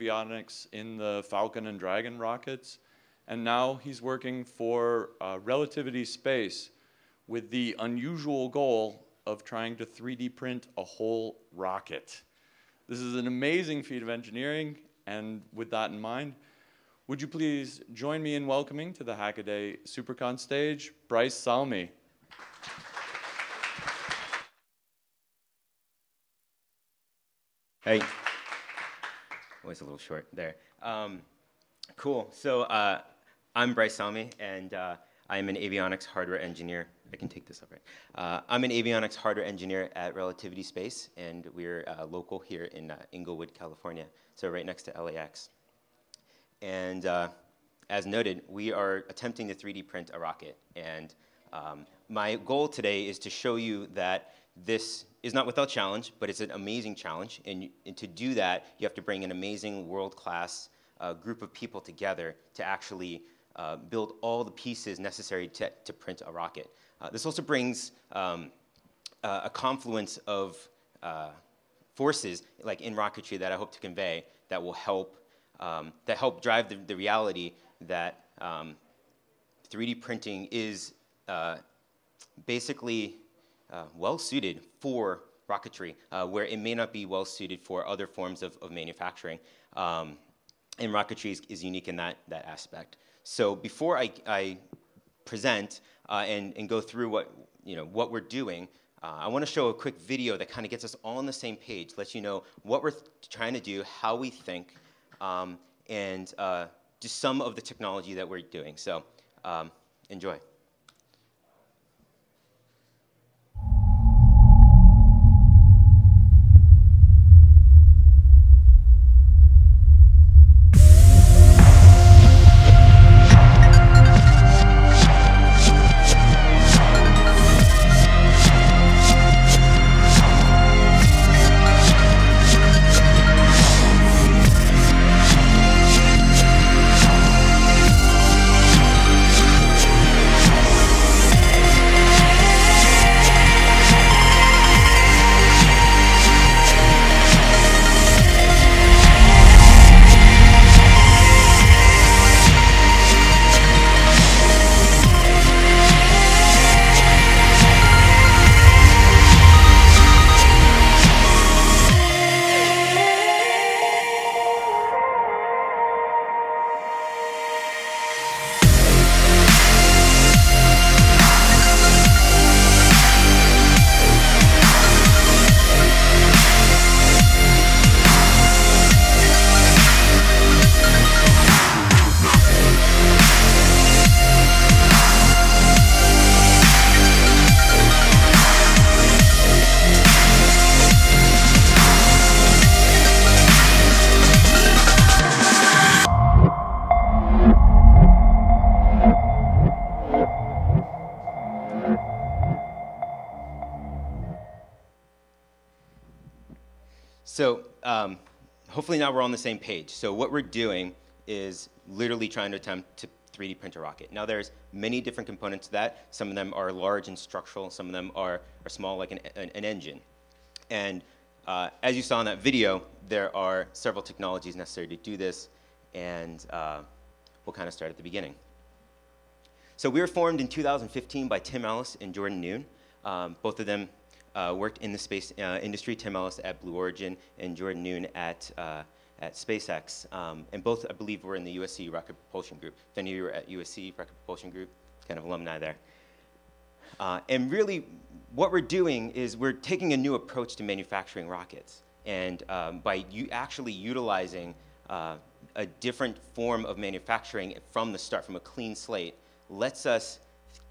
avionics in the Falcon and Dragon rockets. And now he's working for uh, Relativity Space with the unusual goal of trying to 3D print a whole rocket. This is an amazing feat of engineering, and with that in mind, would you please join me in welcoming to the Hackaday SuperCon stage, Bryce Salmi. Hey. Always a little short there. Um, cool. So uh, I'm Bryce Salmi, and uh, I'm an avionics hardware engineer. I can take this up, right? Uh, I'm an avionics hardware engineer at Relativity Space, and we're uh, local here in uh, Inglewood, California, so right next to LAX. And uh, as noted, we are attempting to 3D print a rocket. And um, my goal today is to show you that this is not without challenge, but it's an amazing challenge. And, and to do that, you have to bring an amazing world-class uh, group of people together to actually uh, build all the pieces necessary to, to print a rocket. Uh, this also brings um, a confluence of uh, forces, like in rocketry, that I hope to convey that will help, um, that help drive the, the reality that um, 3D printing is uh, basically uh, well suited for rocketry, uh, where it may not be well suited for other forms of, of manufacturing. Um, and rocketry is, is, unique in that, that aspect. So before I, I present uh, and, and go through what, you know, what we're doing, uh, I want to show a quick video that kind of gets us all on the same page, lets you know what we're trying to do, how we think, um, and uh, just some of the technology that we're doing. So um, enjoy. So um, hopefully now we're on the same page. So what we're doing is literally trying to attempt to 3D print a rocket. Now there's many different components to that. Some of them are large and structural. Some of them are, are small like an, an, an engine. And uh, as you saw in that video, there are several technologies necessary to do this. And uh, we'll kind of start at the beginning. So we were formed in 2015 by Tim Ellis and Jordan Noone. Um, both of them uh, worked in the space uh, industry, Tim Ellis at Blue Origin and Jordan Noone at, uh, at SpaceX. Um, and both, I believe, were in the USC Rocket Propulsion Group. If any of you were at USC Rocket Propulsion Group, kind of alumni there. Uh, and really, what we're doing is we're taking a new approach to manufacturing rockets. And um, by actually utilizing a different form of manufacturing from the start, from a clean slate, lets us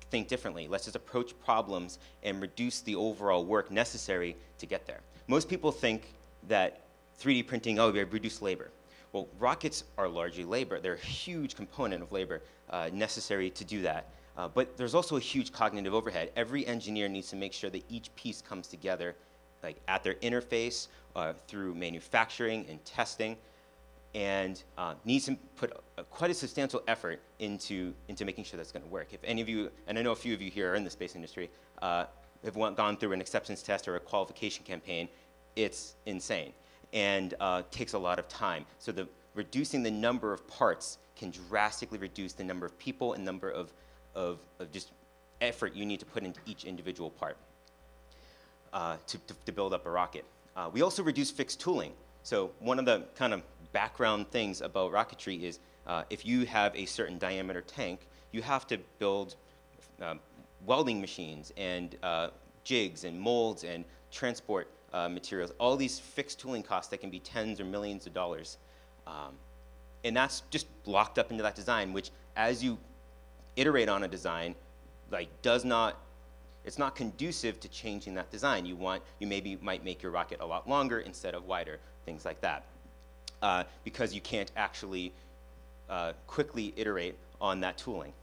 think differently. Let's just approach problems and reduce the overall work necessary to get there. Most people think that 3D printing, oh, we reduce labor. Well, rockets are largely labor. They're a huge component of labor uh, necessary to do that. Uh, but there's also a huge cognitive overhead. Every engineer needs to make sure that each piece comes together like at their interface uh, through manufacturing and testing and uh, needs to put a, quite a substantial effort into, into making sure that's going to work. If any of you, and I know a few of you here are in the space industry, uh, have gone through an acceptance test or a qualification campaign, it's insane. and uh, takes a lot of time. So the reducing the number of parts can drastically reduce the number of people and number of, of, of just effort you need to put into each individual part uh, to, to, to, build up a rocket. Uh, we also reduce fixed tooling. So one of the kind of background things about rocketry is uh, if you have a certain diameter tank, you have to build um, welding machines and uh, jigs and molds and transport uh, materials, all these fixed tooling costs that can be tens or millions of dollars. Um, and that's just locked up into that design, which as you iterate on a design, like does not, it's not conducive to changing that design. You want, you maybe might make your rocket a lot longer instead of wider, things like that. Uh, because you can't actually uh, quickly iterate on that tooling.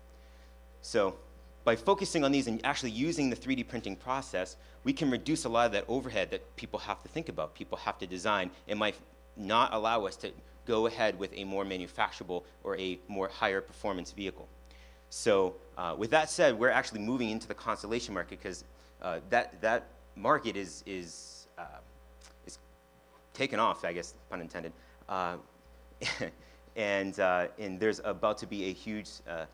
So by focusing on these and actually using the 3D printing process, we can reduce a lot of that overhead that people have to think about, people have to design. It might not allow us to go ahead with a more manufacturable or a more higher performance vehicle. So uh, with that said, we're actually moving into the constellation market because uh, that, that market is, is, uh, is taken off, I guess, pun intended. Uh, and, uh, and there's about to be a huge uh,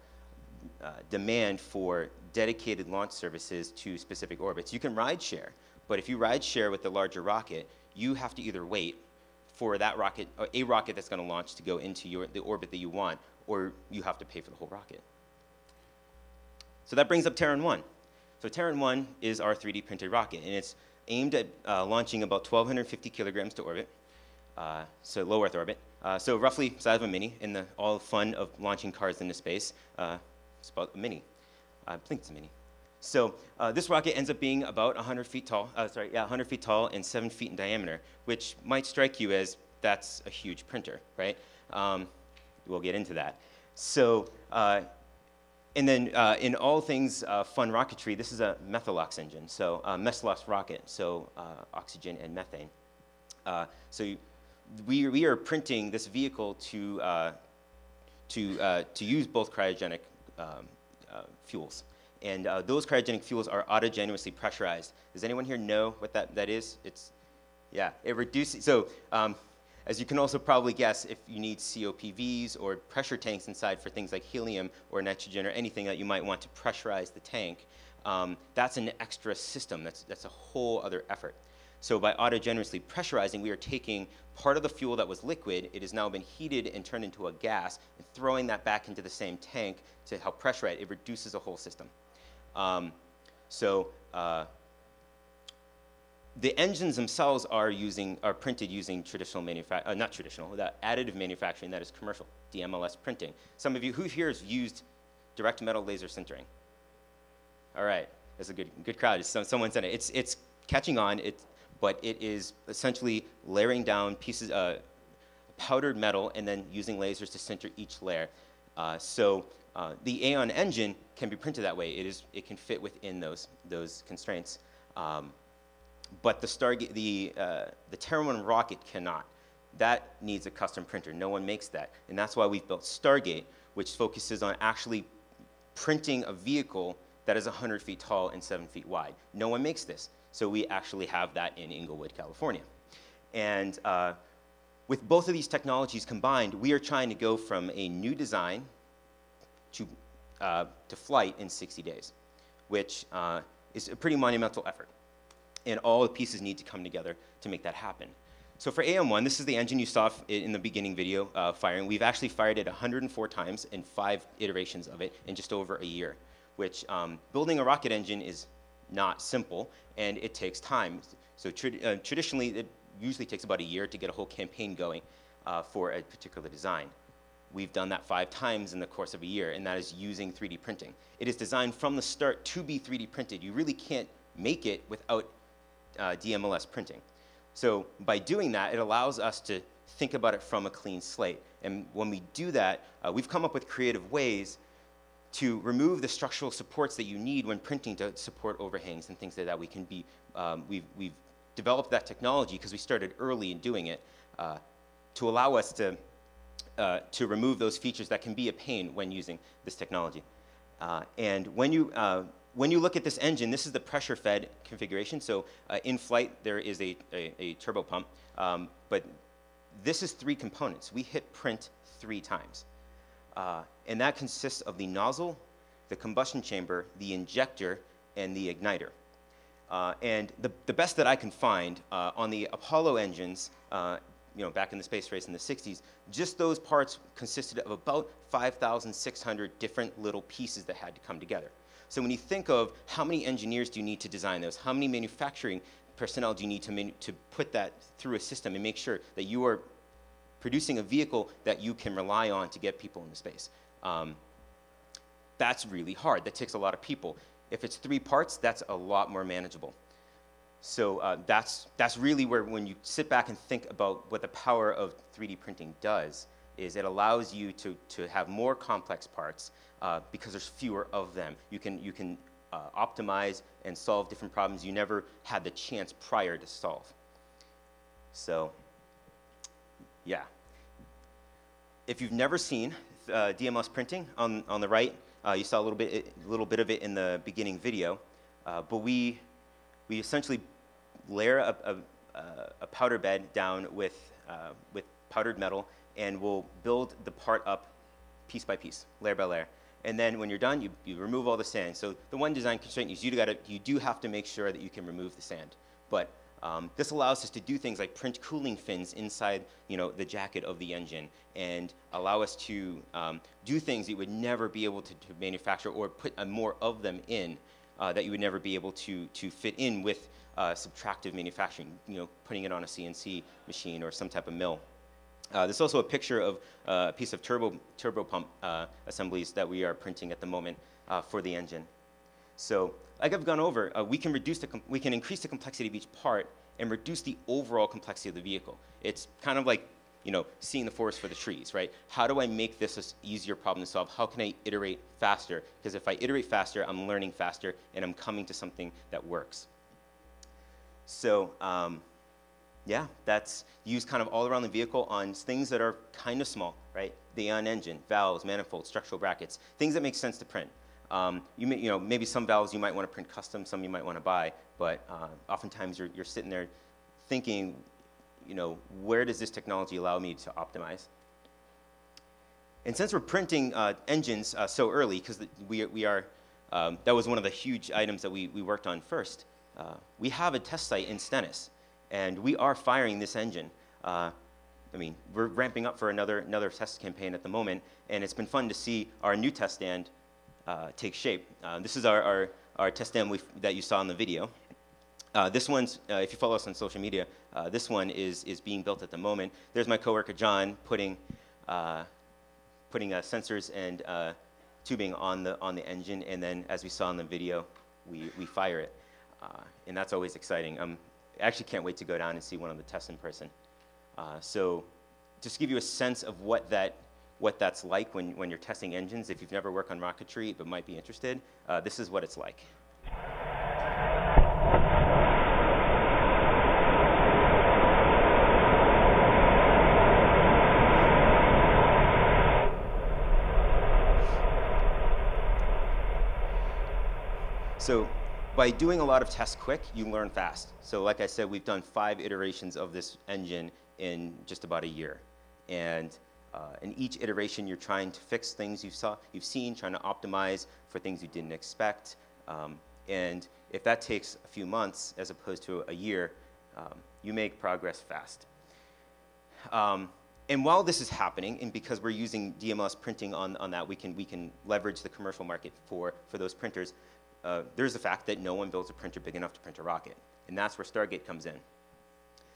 uh, demand for dedicated launch services to specific orbits. You can ride share, but if you ride share with the larger rocket, you have to either wait for that rocket, uh, a rocket that's going to launch to go into your, the orbit that you want, or you have to pay for the whole rocket. So that brings up Terran 1. So Terran 1 is our 3D printed rocket, and it's aimed at uh, launching about 1,250 kilograms to orbit, uh, so low Earth orbit. Uh, so roughly size of a mini in the all fun of launching cars into space. Uh, it's about a mini. I think it's a mini. So uh, this rocket ends up being about 100 feet tall, uh, sorry, yeah, 100 feet tall and 7 feet in diameter, which might strike you as that's a huge printer, right? Um, we'll get into that. So, and then uh, in all things uh, fun rocketry, this is a Methalox engine, so uh, Methalox rocket, so oxygen and methane. so you, we, we are printing this vehicle to, to, to use both cryogenic um, uh, fuels. And uh, those cryogenic fuels are autogenously pressurized. Does anyone here know what that, that is? It's, yeah, it reduces, so um, as you can also probably guess, if you need COPVs or pressure tanks inside for things like helium or nitrogen or anything that you might want to pressurize the tank, um, that's an extra system. That's, that's a whole other effort. So by autogenously pressurizing, we are taking part of the fuel that was liquid, it has now been heated and turned into a gas, and throwing that back into the same tank to help pressurize it, it reduces the whole system. Um, so uh, the engines themselves are using are printed using traditional manufacturing, uh, not traditional, that additive manufacturing that is commercial, DMLS printing. Some of you, who here has used direct metal laser sintering? All right, that's a good good crowd. Some, someone said it. It's it's catching on. It's but it is essentially layering down pieces of uh, powdered metal and then using lasers to sinter each layer. Uh, so uh, the Aeon engine can be printed that way. It, is, it can fit within those, those constraints. Um, but the, Stargate, the, uh, the Terran 1 rocket cannot. That needs a custom printer. No one makes that. And that's why we've built Stargate, which focuses on actually printing a vehicle that is 100 feet tall and 7 feet wide. No one makes this. So we actually have that in Inglewood, California. And uh, with both of these technologies combined, we are trying to go from a new design to, uh, to flight in 60 days, which uh, is a pretty monumental effort. And all the pieces need to come together to make that happen. So for AM1, this is the engine you saw in the beginning video uh, firing. We've actually fired it 104 times in five iterations of it in just over a year, which um, building a rocket engine is not simple, and it takes time. So tra uh, traditionally, it usually takes about a year to get a whole campaign going uh, for a particular design. We've done that five times in the course of a year, and that is using 3D printing. It is designed from the start to be 3D printed. You really can't make it without uh, DMLS printing. So by doing that, it allows us to think about it from a clean slate. And when we do that, uh, we've come up with creative ways to remove the structural supports that you need when printing to support overhangs and things like that. We can be, um, we've, we've developed that technology because we started early in doing it uh, to allow us to, uh, to remove those features that can be a pain when using this technology. Uh, and when you, uh, when you look at this engine, this is the pressure fed configuration. So uh, in flight, there is a, a, a turbo pump, um, but this is three components. We hit print three times. Uh, and that consists of the nozzle, the combustion chamber, the injector, and the igniter. Uh, and the, the best that I can find uh, on the Apollo engines, uh, you know, back in the space race in the 60s, just those parts consisted of about 5,600 different little pieces that had to come together. So when you think of how many engineers do you need to design those, how many manufacturing personnel do you need to, to put that through a system and make sure that you are producing a vehicle that you can rely on to get people into space. Um, that's really hard. That takes a lot of people. If it's three parts, that's a lot more manageable. So uh, that's, that's really where when you sit back and think about what the power of 3D printing does, is it allows you to, to have more complex parts uh, because there's fewer of them. You can, you can uh, optimize and solve different problems you never had the chance prior to solve. So yeah. If you've never seen uh, printing on, on the right, uh, you saw a little bit, a little bit of it in the beginning video, uh, but we, we essentially layer a, a, a powder bed down with, with powdered metal and we'll build the part up piece by piece, layer by layer. And then when you're done, you, you remove all the sand. So the one design constraint is you, gotta, you do have to make sure that you can remove the sand. But um, this allows us to do things like print cooling fins inside you know, the jacket of the engine and allow us to um, do things you would never be able to, to manufacture or put more of them in uh, that you would never be able to, to fit in with uh, subtractive manufacturing, you know, putting it on a CNC machine or some type of mill. Uh, there's also a picture of uh, a piece of turbo, turbo pump uh, assemblies that we are printing at the moment uh, for the engine. So like I've gone over, uh, we, can reduce the we can increase the complexity of each part and reduce the overall complexity of the vehicle. It's kind of like you know, seeing the forest for the trees, right? How do I make this an easier problem to solve? How can I iterate faster? Because if I iterate faster, I'm learning faster, and I'm coming to something that works. So, um, yeah, that's used kind of all around the vehicle on things that are kind of small, right? The on engine, valves, manifolds, structural brackets, things that make sense to print. Um, you, may, you know, maybe some valves you might want to print custom, some you might want to buy, but uh, oftentimes you're, you're sitting there thinking, you know, where does this technology allow me to optimize? And since we're printing uh, engines uh, so early, because we, we are, um, that was one of the huge items that we, we worked on first, uh, we have a test site in Stennis, and we are firing this engine. Uh, I mean, we're ramping up for another, another test campaign at the moment, and it's been fun to see our new test stand uh, take shape. Uh, this is our, our, our test stand that you saw in the video. Uh, this one's, uh, if you follow us on social media, uh, this one is, is being built at the moment. There's my coworker John putting, uh, putting sensors and tubing on the, on the engine, and then as we saw in the video, we, we fire it. and that's always exciting. Um, actually can't wait to go down and see one of the tests in person. so just to give you a sense of what that what that's like when, when you're testing engines. If you've never worked on rocketry but might be interested, uh, this is what it's like. So by doing a lot of tests quick, you learn fast. So like I said, we've done five iterations of this engine in just about a year. And uh, in each iteration, you're trying to fix things you saw, you've seen, trying to optimize for things you didn't expect. Um, and if that takes a few months as opposed to a year, um, you make progress fast. Um, and while this is happening, and because we're using DMLS printing on, on that, we can, we can leverage the commercial market for, for those printers. Uh, there's the fact that no one builds a printer big enough to print a rocket. And that's where Stargate comes in.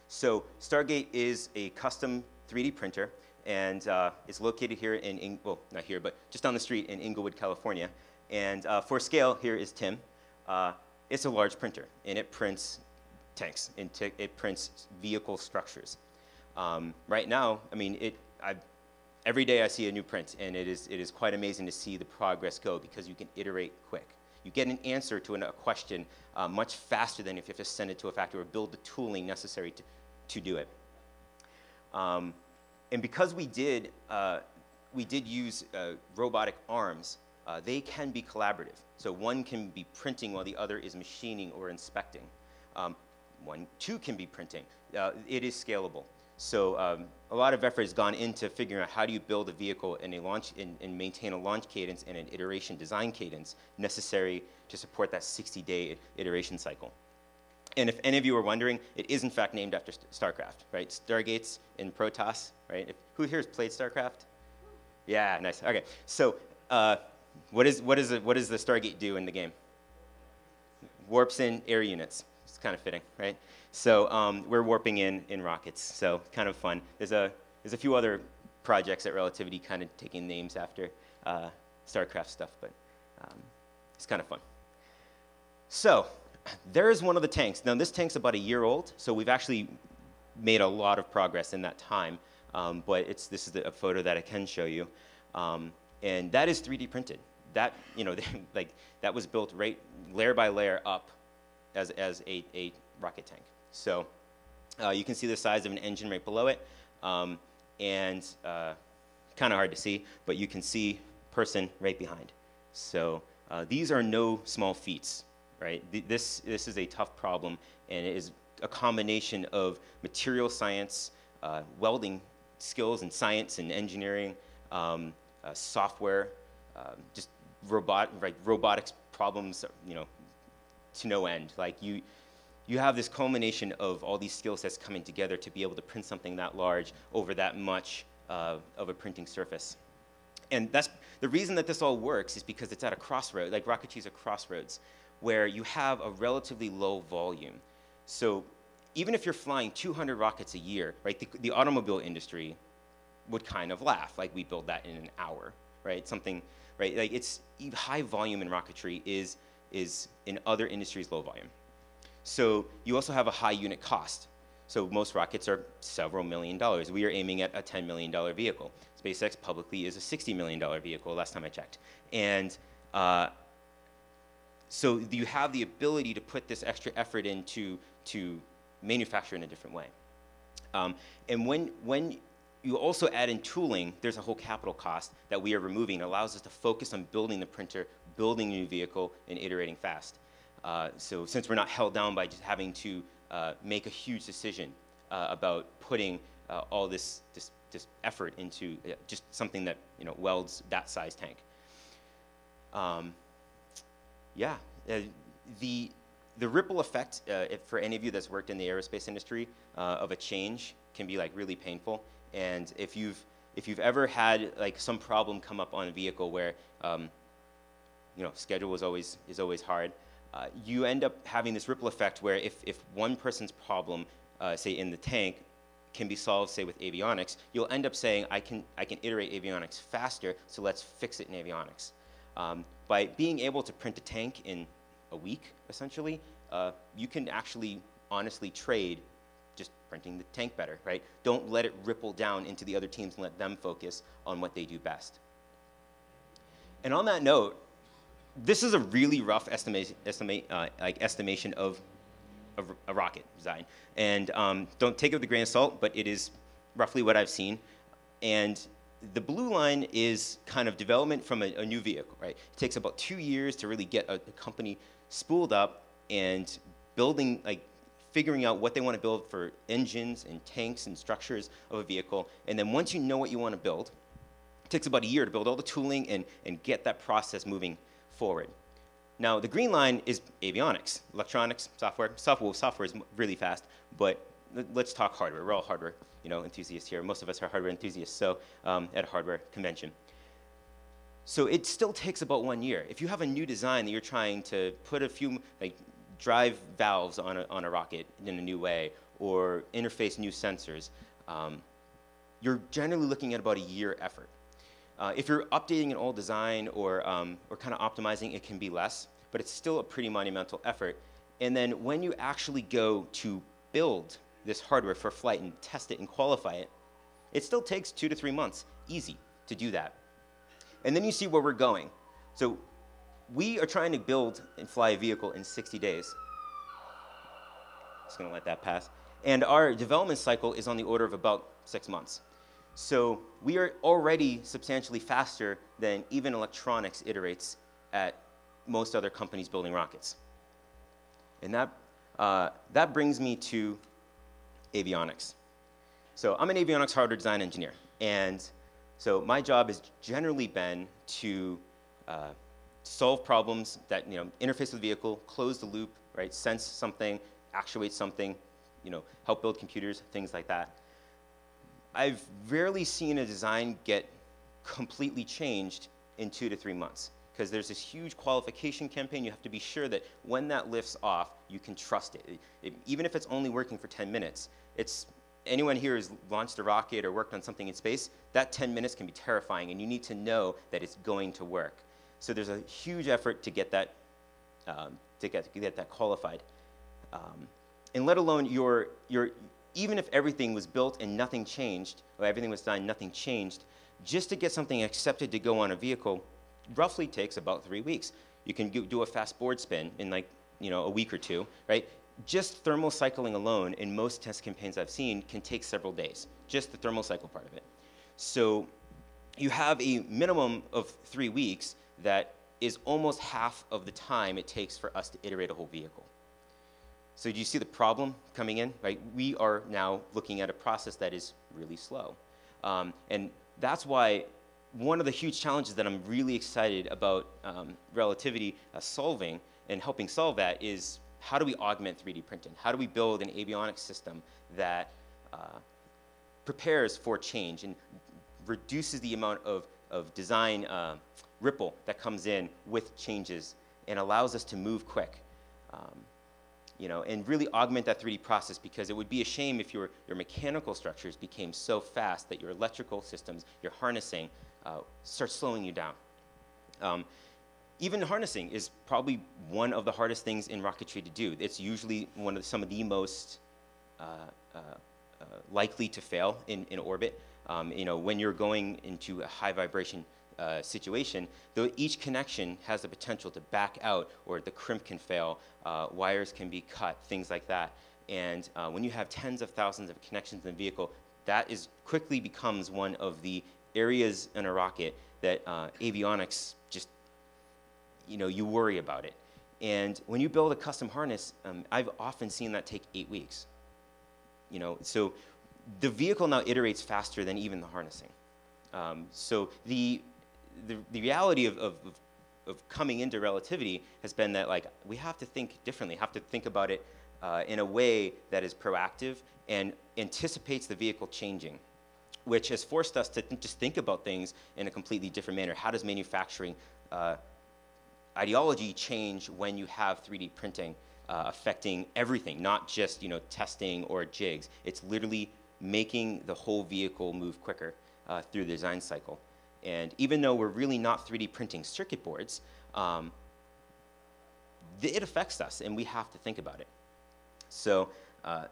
So Stargate is a custom 3D printer and uh, it's located here in, in, well, not here, but just down the street in Inglewood, California. And uh, for scale, here is Tim. Uh, it's a large printer, and it prints tanks, and it prints vehicle structures. Um, right now, I mean, it, I, every day I see a new print, and it is, it is quite amazing to see the progress go because you can iterate quick. You get an answer to a question uh, much faster than if you have to send it to a factory or build the tooling necessary to, to do it. Um, and because we did, uh, we did use uh, robotic arms, uh, they can be collaborative. So one can be printing while the other is machining or inspecting. Um, one, two can be printing. Uh, it is scalable. So um, a lot of effort has gone into figuring out how do you build a vehicle and, a launch, and, and maintain a launch cadence and an iteration design cadence necessary to support that 60-day iteration cycle. And if any of you are wondering, it is in fact named after StarCraft, right? Stargates in Protoss, right? If, who here has played StarCraft? Yeah, nice. Okay, so uh, what, is, what, is what does the Stargate do in the game? Warps in air units. Kind of fitting, right? So um, we're warping in in rockets, so kind of fun. There's a, there's a few other projects at Relativity kind of taking names after uh, StarCraft stuff, but um, it's kind of fun. So there's one of the tanks. Now this tank's about a year old, so we've actually made a lot of progress in that time, um, but it's, this is a photo that I can show you. Um, and that is 3D printed. That, you know, like, that was built right layer by layer up as, as a, a rocket tank. So uh, you can see the size of an engine right below it, um, and uh, kind of hard to see, but you can see person right behind. So uh, these are no small feats, right? This, this is a tough problem, and it is a combination of material science, uh, welding skills and science and engineering, um, uh, software, um, just robot, right, robotics problems, you know, to no end. Like you, you have this culmination of all these skill sets coming together to be able to print something that large over that much uh, of a printing surface. And that's the reason that this all works is because it's at a crossroad, like Rocketry's a crossroads, where you have a relatively low volume. So even if you're flying 200 rockets a year, right, the, the automobile industry would kind of laugh, like we build that in an hour, right? Something, right? Like it's high volume in rocketry is is in other industries low volume. So you also have a high unit cost. So most rockets are several million dollars. We are aiming at a $10 million vehicle. SpaceX publicly is a $60 million vehicle, last time I checked. And uh, so you have the ability to put this extra effort into to manufacture in a different way. Um, and when, when you also add in tooling, there's a whole capital cost that we are removing. It allows us to focus on building the printer, building a new vehicle, and iterating fast. Uh, so since we're not held down by just having to uh, make a huge decision uh, about putting uh, all this, this, this, effort into uh, just something that you know, welds that size tank. Um, yeah, uh, the, the ripple effect, for any of you that's worked in the aerospace industry, of a change can be like really painful. And if you've if you've ever had like some problem come up on a vehicle where um, you know schedule is always is always hard, uh, you end up having this ripple effect where if if one person's problem, uh, say in the tank, can be solved, say with avionics, you'll end up saying I can I can iterate avionics faster, so let's fix it in avionics. Um, by being able to print a tank in a week, essentially, uh, you can actually honestly trade just printing the tank better, right? Don't let it ripple down into the other teams and let them focus on what they do best. And on that note, this is a really rough estimate, estimate, uh, like estimation of a, a, rocket design. And um, don't take it with a grain of salt, but it is roughly what I've seen. And the blue line is kind of development from a, a new vehicle, right? It takes about two years to really get a, a company spooled up and building, like figuring out what they want to build for engines and tanks and structures of a vehicle. And then once you know what you want to build, it takes about a year to build all the tooling and, and get that process moving forward. Now, the green line is avionics, electronics, software. Software, software is really fast, but let's talk hardware. We're all hardware you know, enthusiasts here. Most of us are hardware enthusiasts, so um, at a hardware convention. So it still takes about one year. If you have a new design that you're trying to put a few, like drive valves on a, on a rocket in a new way or interface new sensors, um, you're generally looking at about a year effort. Uh, if you're updating an old design or, um, or kind of optimizing, it can be less, but it's still a pretty monumental effort. And then when you actually go to build this hardware for flight and test it and qualify it, it still takes two to three months, easy, to do that. And then you see where we're going. So we are trying to build and fly a vehicle in 60 days. Just gonna let that pass. And our development cycle is on the order of about six months. So we are already substantially faster than even electronics iterates at most other companies building rockets. And that, uh, that brings me to avionics. So I'm an avionics hardware design engineer. And so my job has generally been to uh, solve problems that you know, interface with the vehicle, close the loop, right, sense something, actuate something, you know, help build computers, things like that. I've rarely seen a design get completely changed in two to three months because there's this huge qualification campaign. You have to be sure that when that lifts off, you can trust it. It, it. Even if it's only working for 10 minutes, it's anyone here has launched a rocket or worked on something in space, that 10 minutes can be terrifying, and you need to know that it's going to work. So there's a huge effort to get that, um, to, get, get that qualified. Um, and let alone your, your, even if everything was built and nothing changed, or everything was done, nothing changed, just to get something accepted to go on a vehicle roughly takes about three weeks. You can do a fast board spin in like you know, a week or two, right? Just thermal cycling alone in most test campaigns I've seen can take several days, just the thermal cycle part of it. So you have a minimum of three weeks that is almost half of the time it takes for us to iterate a whole vehicle. So do you see the problem coming in? Right? We are now looking at a process that is really slow. Um, and that's why one of the huge challenges that I'm really excited about um, relativity uh, solving and helping solve that is how do we augment 3D printing? How do we build an avionics system that uh, prepares for change and reduces the amount of, of design uh, ripple that comes in with changes and allows us to move quick. Um, you know, and really augment that 3D process because it would be a shame if your, your mechanical structures became so fast that your electrical systems, your harnessing, uh, start slowing you down. Um, even harnessing is probably one of the hardest things in rocketry to do. It's usually one of the, some of the most uh, uh, uh, likely to fail in, in orbit. Um, you know, when you're going into a high vibration uh, situation, though each connection has the potential to back out or the crimp can fail, uh, wires can be cut, things like that. And uh, when you have tens of thousands of connections in the vehicle, that is quickly becomes one of the areas in a rocket that uh, avionics just, you know, you worry about it. And when you build a custom harness, um, I've often seen that take eight weeks. You know, so the vehicle now iterates faster than even the harnessing. Um, so the, the, the reality of, of, of coming into relativity has been that like we have to think differently, have to think about it uh, in a way that is proactive and anticipates the vehicle changing which has forced us to th just think about things in a completely different manner. How does manufacturing uh, ideology change when you have 3D printing uh, affecting everything, not just you know testing or jigs? It's literally making the whole vehicle move quicker uh, through the design cycle. And even though we're really not 3D printing circuit boards, um, it affects us, and we have to think about it. So, uh,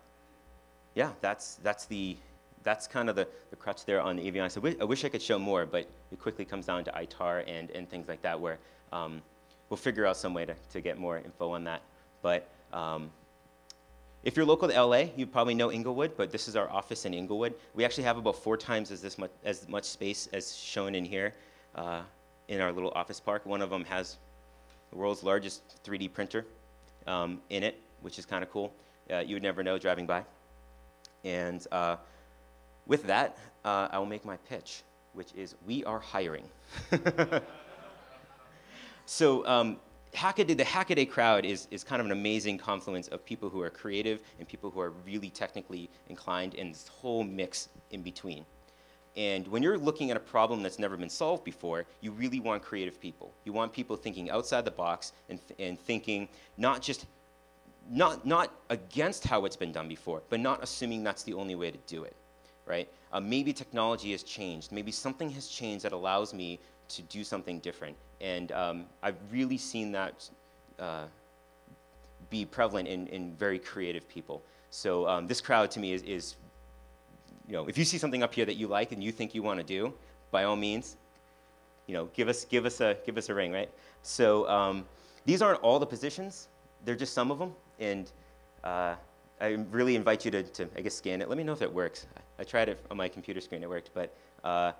yeah, that's that's the that's kind of the, the crutch there on the avionics. I wish, I wish I could show more, but it quickly comes down to ITAR and, and things like that, where um, we'll figure out some way to, to get more info on that. But um, if you're local to LA, you probably know Inglewood, but this is our office in Inglewood. We actually have about four times as, this much, as much space as shown in here uh, in our little office park. One of them has the world's largest 3D printer um, in it, which is kind of cool. Uh, you would never know driving by. And uh, with that, uh, I will make my pitch, which is we are hiring. so um, Hackaday, the Hackaday crowd is, is kind of an amazing confluence of people who are creative and people who are really technically inclined and this whole mix in between. And when you're looking at a problem that's never been solved before, you really want creative people. You want people thinking outside the box and, th and thinking not just, not, not against how it's been done before, but not assuming that's the only way to do it right? Uh, maybe technology has changed. Maybe something has changed that allows me to do something different. And um, I've really seen that uh, be prevalent in, in very creative people. So um, this crowd to me is, is, you know, if you see something up here that you like and you think you want to do, by all means, you know, give us, give us, a, give us a ring, right? So um, these aren't all the positions. They're just some of them. And uh, I really invite you to, to, I guess, scan it. Let me know if it works. I tried it on my computer screen, it worked. But uh,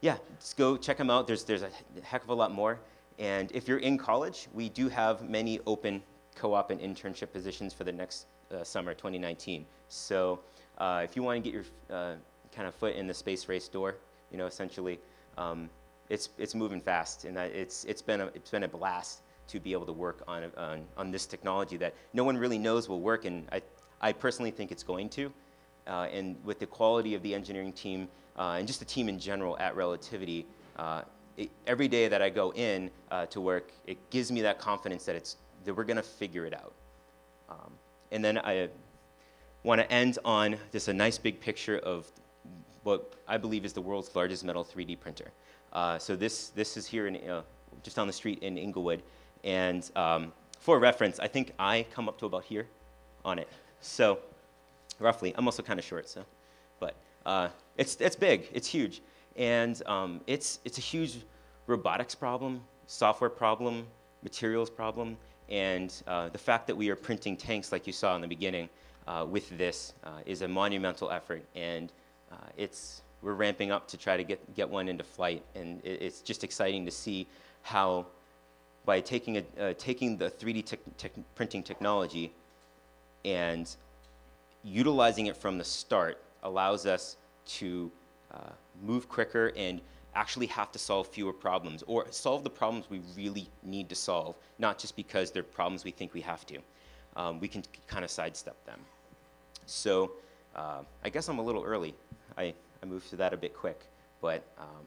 yeah, just go check them out. There's, there's a heck of a lot more. And if you're in college, we do have many open co-op and internship positions for the next uh, summer, 2019. So uh, if you want to get your uh, kind of foot in the space race door, you know, essentially, um, it's, it's moving fast, and it's, it's, been a, it's been a blast to be able to work on, on, on this technology that no one really knows will work, and I, I personally think it's going to. Uh, and with the quality of the engineering team uh, and just the team in general at Relativity, uh, it, every day that I go in to work, it gives me that confidence that, it's, that we're going to figure it out. Um, and then I want to end on just a nice big picture of what I believe is the world's largest metal 3D printer. Uh, so this, this is here in, uh, just on the street in Inglewood. And um, for reference, I think I come up to about here on it. So roughly, I'm also kind of short, so. But uh, it's, it's big, it's huge. And um, it's, it's a huge robotics problem, software problem, materials problem, and uh, the fact that we are printing tanks like you saw in the beginning uh, with this uh, is a monumental effort. And uh, it's, we're ramping up to try to get, get one into flight. And it, it's just exciting to see how by taking, a, uh, taking the 3D te te printing technology and utilizing it from the start allows us to uh, move quicker and actually have to solve fewer problems or solve the problems we really need to solve, not just because they're problems we think we have to. Um, we can kind of sidestep them. So uh, I guess I'm a little early. I, I moved to that a bit quick, but um,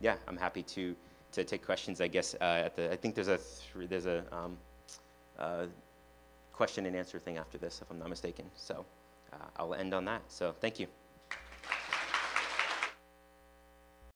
yeah, I'm happy to, to take questions, I guess, uh, at the, I think there's a, th there's a um, uh, question and answer thing after this, if I'm not mistaken. So Uh, I'll end on that. So thank you.